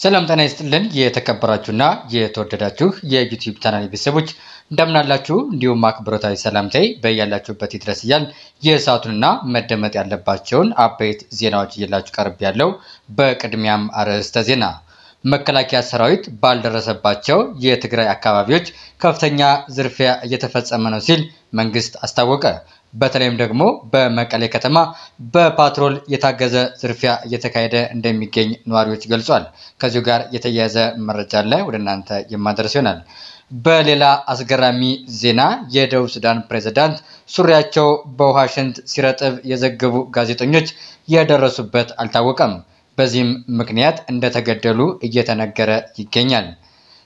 ሰላም ጤና ይስጥልን። የተከበራችሁና የተወደዳችሁ የዩቲዩብ ቻናል ቤተሰቦች እንደምናላችሁ፣ እንዲሁም አክብሮታዊ ሰላምታዬ በያላችሁበት ይድረስ እያልኩ የሰዓቱንና መደመጥ ያለባቸውን አበይት ዜናዎች ይዤላችሁ ቀርቤያለሁ። በቅድሚያም አርዕስተ ዜና መከላከያ ሰራዊት ባልደረሰባቸው የትግራይ አካባቢዎች ከፍተኛ ዝርፊያ እየተፈጸመ ነው ሲል መንግስት አስታወቀ። በተለይም ደግሞ በመቀሌ ከተማ በፓትሮል የታገዘ ዝርፊያ እየተካሄደ እንደሚገኝ ነዋሪዎች ገልጿል። ከዚሁ ጋር የተያያዘ መረጃ ላይ ወደ እናንተ የማደርስ ይሆናል። በሌላ አስገራሚ ዜና የደቡብ ሱዳን ፕሬዝዳንት ሱሪያቸው በውሃ ሽንት ሲረጥብ የዘገቡ ጋዜጠኞች የደረሱበት አልታወቀም። በዚህም ምክንያት እንደተገደሉ እየተነገረ ይገኛል።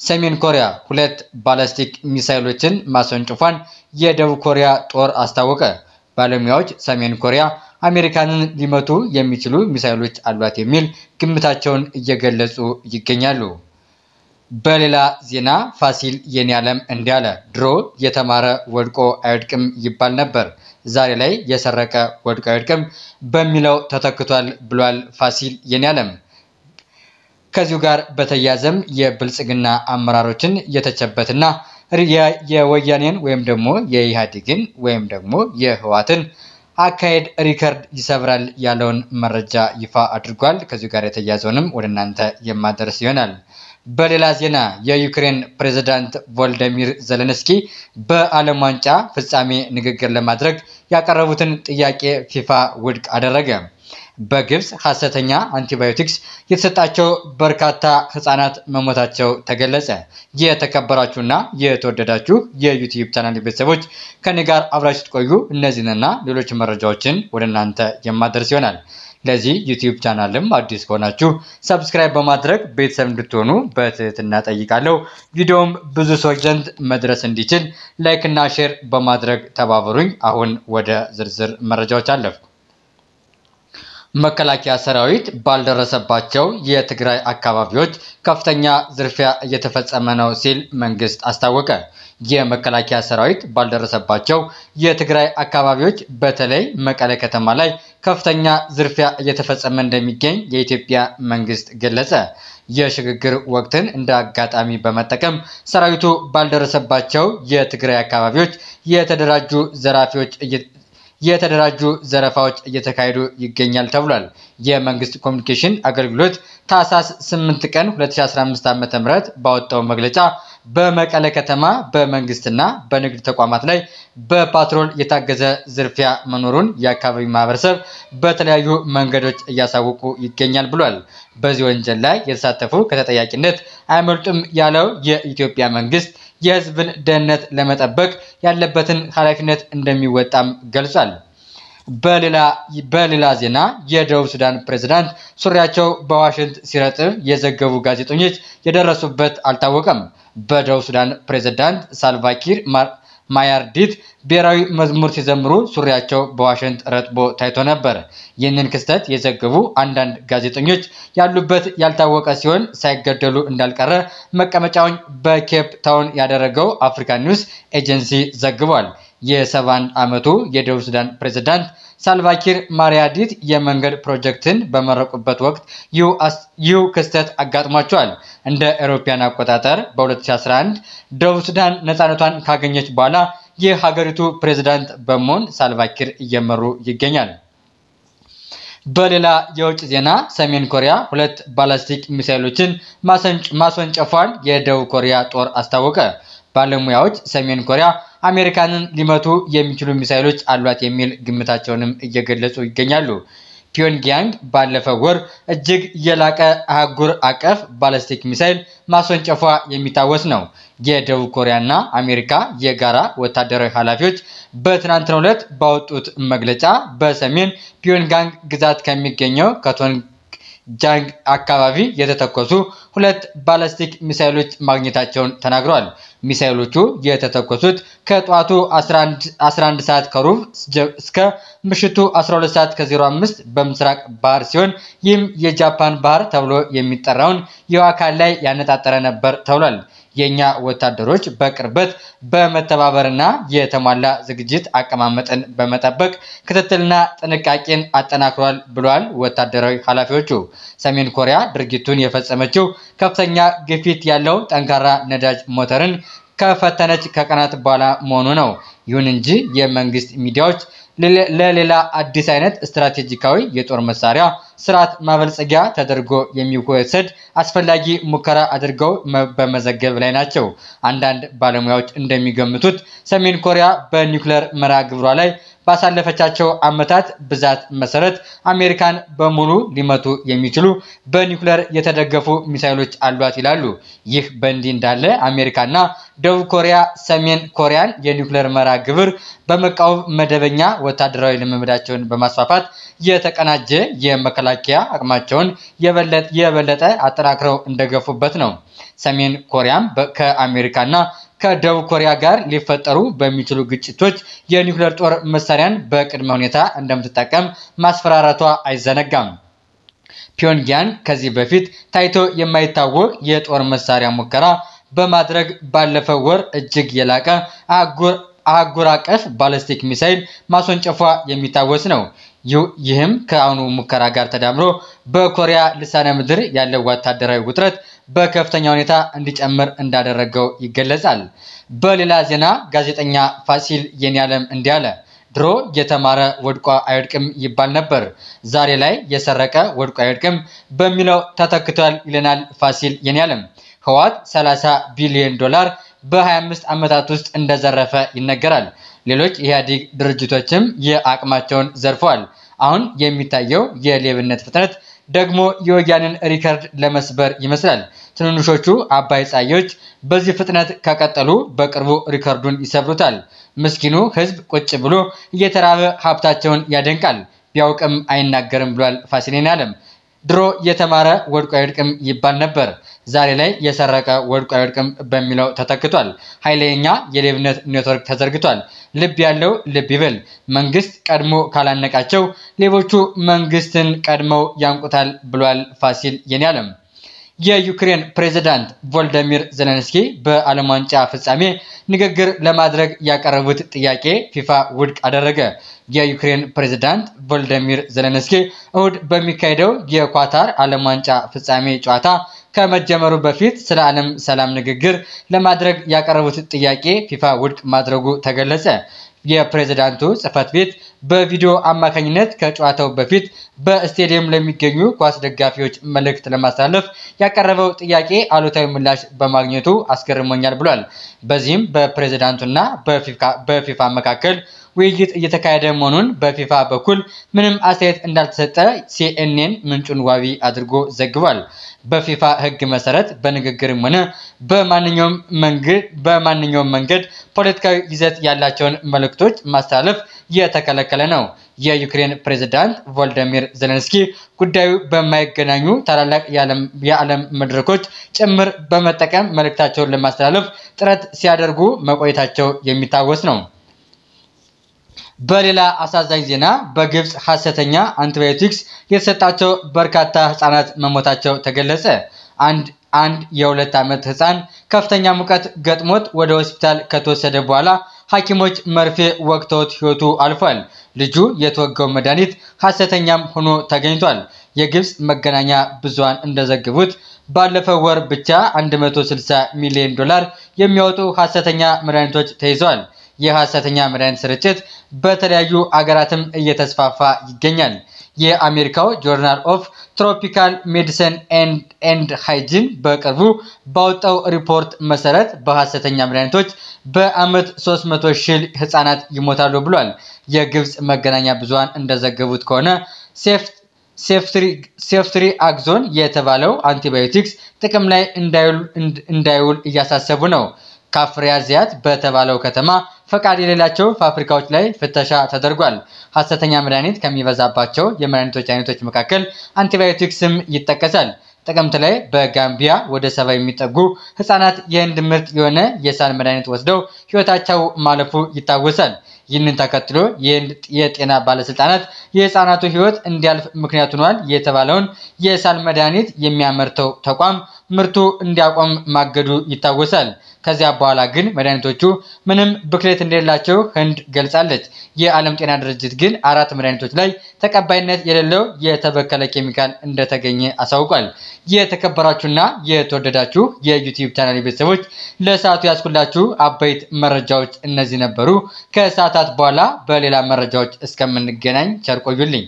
ሰሜን ኮሪያ ሁለት ባላስቲክ ሚሳይሎችን ማስወንጭፏን የደቡብ ኮሪያ ጦር አስታወቀ። ባለሙያዎች ሰሜን ኮሪያ አሜሪካንን ሊመቱ የሚችሉ ሚሳይሎች አሏት የሚል ግምታቸውን እየገለጹ ይገኛሉ። በሌላ ዜና ፋሲል የኔ ዓለም እንዲህ አለ። ድሮ የተማረ ወድቆ አይወድቅም ይባል ነበር። ዛሬ ላይ የሰረቀ ወድቆ አይወድቅም በሚለው ተተክቷል ብሏል ፋሲል የኔ ዓለም። ከዚሁ ጋር በተያያዘም የብልጽግና አመራሮችን የተቸበትና የወያኔን ወይም ደግሞ የኢህአዴግን ወይም ደግሞ የህወሓትን አካሄድ ሪከርድ ይሰብራል ያለውን መረጃ ይፋ አድርጓል። ከዚሁ ጋር የተያያዘውንም ወደ እናንተ የማደርስ ይሆናል። በሌላ ዜና የዩክሬን ፕሬዝዳንት ቮልደሚር ዘለንስኪ በዓለም ዋንጫ ፍጻሜ ንግግር ለማድረግ ያቀረቡትን ጥያቄ ፊፋ ውድቅ አደረገ። በግብፅ ሐሰተኛ አንቲባዮቲክስ የተሰጣቸው በርካታ ህጻናት መሞታቸው ተገለጸ። የተከበራችሁና የተወደዳችሁ የዩቲዩብ ቻናል ቤተሰቦች ከኔ ጋር አብራችሁ ትቆዩ እነዚህንና ሌሎች መረጃዎችን ወደ እናንተ የማደርስ ይሆናል። ለዚህ ዩቲዩብ ቻናልም አዲስ ከሆናችሁ subscribe በማድረግ ቤተሰብ እንድትሆኑ በትህትና እጠይቃለሁ። ቪዲዮም ብዙ ሰዎች ዘንድ መድረስ እንዲችል like እና share በማድረግ ተባበሩኝ። አሁን ወደ ዝርዝር መረጃዎች አለፍኩ። መከላከያ ሰራዊት ባልደረሰባቸው የትግራይ አካባቢዎች ከፍተኛ ዝርፊያ እየተፈጸመ ነው ሲል መንግስት አስታወቀ። የመከላከያ ሰራዊት ባልደረሰባቸው የትግራይ አካባቢዎች በተለይ መቀለ ከተማ ላይ ከፍተኛ ዝርፊያ እየተፈጸመ እንደሚገኝ የኢትዮጵያ መንግስት ገለጸ። የሽግግር ወቅትን እንደ አጋጣሚ በመጠቀም ሰራዊቱ ባልደረሰባቸው የትግራይ አካባቢዎች የተደራጁ ዘራፊዎች የተደራጁ ዘረፋዎች እየተካሄዱ ይገኛል ተብሏል። የመንግስት ኮሚኒኬሽን አገልግሎት ታህሳስ 8 ቀን 2015 ዓ.ም ባወጣው መግለጫ በመቀለ ከተማ በመንግስትና በንግድ ተቋማት ላይ በፓትሮል የታገዘ ዝርፊያ መኖሩን የአካባቢ ማህበረሰብ በተለያዩ መንገዶች እያሳወቁ ይገኛል ብሏል። በዚህ ወንጀል ላይ የተሳተፉ ከተጠያቂነት አያመልጡም ያለው የኢትዮጵያ መንግስት የህዝብን ደህንነት ለመጠበቅ ያለበትን ኃላፊነት እንደሚወጣም ገልጿል። በሌላ ዜና የደቡብ ሱዳን ፕሬዝዳንት ሱሪያቸው በዋሽንት ሲረጥብ የዘገቡ ጋዜጠኞች የደረሱበት አልታወቀም። በደቡብ ሱዳን ፕሬዝዳንት ሳልቫኪር ማያርዲት ብሔራዊ መዝሙር ሲዘምሩ ሱሪያቸው በዋሽንት ረጥቦ ታይቶ ነበር። ይህንን ክስተት የዘገቡ አንዳንድ ጋዜጠኞች ያሉበት ያልታወቀ ሲሆን ሳይገደሉ እንዳልቀረ መቀመጫውን በኬፕ ታውን ያደረገው አፍሪካ ኒውስ ኤጀንሲ ዘግቧል። የ71 ዓመቱ የደቡብ ሱዳን ፕሬዝዳንት ሳልቫ ኪር ማያርዲት የመንገድ ፕሮጀክትን በመረቁበት ወቅት ይህ ክስተት አጋጥሟቸዋል። እንደ አውሮፓውያን አቆጣጠር በ2011 ደቡብ ሱዳን ነፃነቷን ካገኘች በኋላ የሀገሪቱ ፕሬዝዳንት በመሆን ሳልቫ ኪር እየመሩ ይገኛል። በሌላ የውጭ ዜና ሰሜን ኮሪያ ሁለት ባላስቲክ ሚሳይሎችን ማስወንጨፏን የደቡብ ኮሪያ ጦር አስታወቀ። ባለሙያዎች ሰሜን ኮሪያ አሜሪካንን ሊመቱ የሚችሉ ሚሳይሎች አሏት የሚል ግምታቸውንም እየገለጹ ይገኛሉ። ፒዮንግያንግ ባለፈው ወር እጅግ የላቀ አህጉር አቀፍ ባላስቲክ ሚሳይል ማስወንጨፏ የሚታወስ ነው። የደቡብ ኮሪያና አሜሪካ የጋራ ወታደራዊ ኃላፊዎች በትናንትናው ዕለት ባወጡት መግለጫ በሰሜን ፒዮንግያንግ ግዛት ከሚገኘው ከቶን ጃንግ አካባቢ የተተኮሱ ሁለት ባላስቲክ ሚሳይሎች ማግኘታቸውን ተናግረዋል። ሚሳይሎቹ የተተኮሱት ከጠዋቱ 11 ሰዓት ከሩብ እስከ ምሽቱ 12 ሰዓት ከ05 በምስራቅ ባህር ሲሆን ይህም የጃፓን ባህር ተብሎ የሚጠራውን የውሃ አካል ላይ ያነጣጠረ ነበር ተብሏል። የእኛ ወታደሮች በቅርበት በመተባበርና የተሟላ ዝግጅት አቀማመጥን በመጠበቅ ክትትልና ጥንቃቄን አጠናክሯል ብሏል። ወታደራዊ ኃላፊዎቹ ሰሜን ኮሪያ ድርጊቱን የፈጸመችው ከፍተኛ ግፊት ያለው ጠንካራ ነዳጅ ሞተርን ከፈተነች ከቀናት በኋላ መሆኑ ነው። ይሁን እንጂ የመንግስት ሚዲያዎች ለሌላ አዲስ አይነት ስትራቴጂካዊ የጦር መሳሪያ ስርዓት ማበልጸጊያ ተደርጎ የሚወሰድ አስፈላጊ ሙከራ አድርገው በመዘገብ ላይ ናቸው። አንዳንድ ባለሙያዎች እንደሚገምቱት ሰሜን ኮሪያ በኒውክሌር መርሃ ግብሯ ላይ ባሳለፈቻቸው ዓመታት ብዛት መሰረት አሜሪካን በሙሉ ሊመቱ የሚችሉ በኒውክሌር የተደገፉ ሚሳይሎች አሏት ይላሉ። ይህ በእንዲህ እንዳለ አሜሪካና ደቡብ ኮሪያ ሰሜን ኮሪያን የኒውክሌር መርሃ ግብር በመቃወም መደበኛ ወታደራዊ ልምምዳቸውን በማስፋፋት የተቀናጀ የመከላከያ አቅማቸውን የበለጠ አጠናክረው እንደገፉበት ነው። ሰሜን ኮሪያም ከአሜሪካና ከደቡብ ኮሪያ ጋር ሊፈጠሩ በሚችሉ ግጭቶች የኒውክሌር ጦር መሳሪያን በቅድመ ሁኔታ እንደምትጠቀም ማስፈራራቷ አይዘነጋም። ፒዮንግያንግ ከዚህ በፊት ታይቶ የማይታወቅ የጦር መሳሪያ ሙከራ በማድረግ ባለፈው ወር እጅግ የላቀ አህጉር አቀፍ ባለስቲክ ሚሳይል ማስወንጨፏ የሚታወስ ነው። ይህም ከአሁኑ ሙከራ ጋር ተዳምሮ በኮሪያ ልሳነ ምድር ያለው ወታደራዊ ውጥረት በከፍተኛ ሁኔታ እንዲጨምር እንዳደረገው ይገለጻል። በሌላ ዜና ጋዜጠኛ ፋሲል የኔዓለም እንዲህ አለ። ድሮ የተማረ ወድቆ አይወድቅም ይባል ነበር። ዛሬ ላይ የሰረቀ ወድቆ አይወድቅም በሚለው ተተክቷል ይለናል ፋሲል የኔዓለም። ህወሓት 30 ቢሊዮን ዶላር በ25 ዓመታት ውስጥ እንደዘረፈ ይነገራል። ሌሎች ኢህአዴግ ድርጅቶችም የአቅማቸውን ዘርፈዋል። አሁን የሚታየው የሌብነት ፍጥነት ደግሞ የወያኔን ሪከርድ ለመስበር ይመስላል። ትንንሾቹ አባይ ጻዮች በዚህ ፍጥነት ከቀጠሉ በቅርቡ ሪከርዱን ይሰብሩታል። ምስኪኑ ህዝብ ቁጭ ብሎ እየተራበ ሀብታቸውን ያደንቃል፣ ቢያውቅም አይናገርም ብሏል ፋሲል የኔዓለም። ድሮ የተማረ ወድቆ አይወድቅም ይባል ነበር። ዛሬ ላይ የሰረቀ ወድቆ አይወድቅም በሚለው ተተክቷል። ኃይለኛ የሌብነት ኔትወርክ ተዘርግቷል። ልብ ያለው ልብ ይበል። መንግስት ቀድሞ ካላነቃቸው ሌቦቹ መንግስትን ቀድመው ያንቁታል ብሏል ፋሲል የኔዓለም። የዩክሬን ፕሬዝዳንት ቮልደሚር ዘለንስኪ በዓለም ዋንጫ ፍጻሜ ንግግር ለማድረግ ያቀረቡት ጥያቄ ፊፋ ውድቅ አደረገ። የዩክሬን ፕሬዝዳንት ቮልደሚር ዘለንስኪ እሁድ በሚካሄደው የኳታር ዓለም ዋንጫ ፍጻሜ ጨዋታ ከመጀመሩ በፊት ስለ ዓለም ሰላም ንግግር ለማድረግ ያቀረቡት ጥያቄ ፊፋ ውድቅ ማድረጉ ተገለጸ። የፕሬዝዳንቱ ጽህፈት ቤት በቪዲዮ አማካኝነት ከጨዋታው በፊት በስቴዲየም ለሚገኙ ኳስ ደጋፊዎች መልእክት ለማስተላለፍ ያቀረበው ጥያቄ አሉታዊ ምላሽ በማግኘቱ አስገርሞኛል ብሏል። በዚህም በፕሬዝዳንቱና በፊፋ መካከል ውይይት እየተካሄደ መሆኑን በፊፋ በኩል ምንም አስተያየት እንዳልተሰጠ ሲኤንኤን ምንጩን ዋቢ አድርጎ ዘግቧል። በፊፋ ሕግ መሰረት በንግግርም ሆነ በማንኛውም መንገድ በማንኛውም መንገድ ፖለቲካዊ ይዘት ያላቸውን መልእክቶች ማስተላለፍ የተከለከለ ነው። የዩክሬን ፕሬዝዳንት ቮልደሚር ዘለንስኪ ጉዳዩ በማይገናኙ ታላላቅ የዓለም መድረኮች ጭምር በመጠቀም መልእክታቸውን ለማስተላለፍ ጥረት ሲያደርጉ መቆየታቸው የሚታወስ ነው። በሌላ አሳዛኝ ዜና በግብፅ ሐሰተኛ አንቲባዮቲክስ የተሰጣቸው በርካታ ህፃናት መሞታቸው ተገለጸ። አንድ አንድ የሁለት ዓመት ህፃን ከፍተኛ ሙቀት ገጥሞት ወደ ሆስፒታል ከተወሰደ በኋላ ሐኪሞች መርፌ ወቅተውት ህይወቱ አልፏል። ልጁ የተወጋው መድኃኒት ሐሰተኛም ሆኖ ተገኝቷል። የግብፅ መገናኛ ብዙሃን እንደዘገቡት ባለፈው ወር ብቻ 160 ሚሊዮን ዶላር የሚያወጡ ሐሰተኛ መድኃኒቶች ተይዘዋል። የሐሰተኛ መድኃኒት ስርጭት በተለያዩ አገራትም እየተስፋፋ ይገኛል። የአሜሪካው Journal of Tropical Medicine and Hygiene በቅርቡ ባወጣው ሪፖርት መሰረት በሐሰተኛ መድኃኒቶች በዓመት 300 ሺህ ህፃናት ይሞታሉ ብሏል። የግብፅ መገናኛ ብዙሃን እንደዘገቡት ከሆነ ceftriaxone የተባለው አንቲባዮቲክስ ጥቅም ላይ እንዳይውል እያሳሰቡ ነው። ካፍሪያዚያት በተባለው ከተማ ፈቃድ የሌላቸው ፋብሪካዎች ላይ ፍተሻ ተደርጓል። ሐሰተኛ መድኃኒት ከሚበዛባቸው የመድኃኒቶች አይነቶች መካከል አንቲባዮቲክስም ይጠቀሳል። ጥቅምት ላይ በጋምቢያ ወደ ሰባ የሚጠጉ ህጻናት የህንድ ምርት የሆነ የሳል መድኃኒት ወስደው ህይወታቸው ማለፉ ይታወሳል። ይህንን ተከትሎ የህንድ የጤና ባለስልጣናት የህፃናቱ ህይወት እንዲያልፍ ምክንያት ሆኗል የተባለውን የሳል መድኃኒት የሚያመርተው ተቋም ምርቱ እንዲያቆም ማገዱ ይታወሳል። ከዚያ በኋላ ግን መድኃኒቶቹ ምንም ብክለት እንደሌላቸው ህንድ ገልጻለች። የዓለም ጤና ድርጅት ግን አራት መድኃኒቶች ላይ ተቀባይነት የሌለው የተበከለ ኬሚካል እንደተገኘ አሳውቋል። የተከበራችሁና የተወደዳችሁ የዩቲዩብ ቻናል ቤተሰቦች ለሰዓቱ የያዝኩላችሁ አበይት መረጃዎች እነዚህ ነበሩ። ከሰዓታት በኋላ በሌላ መረጃዎች እስከምንገናኝ ቸር ቆዩልኝ።